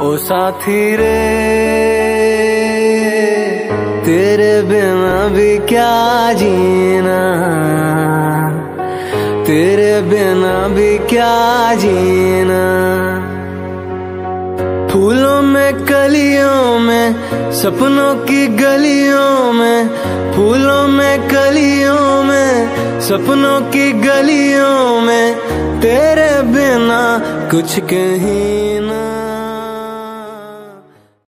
ओ साथी रे, तेरे बिना भी क्या जीना? तेरे बिना भी क्या जीना? फूलों में, कलियों में, सपनों की गलियों में, फूलों में, कलियों में, सपनों की गलियों में, तेरे बिना कुछ कहीं ना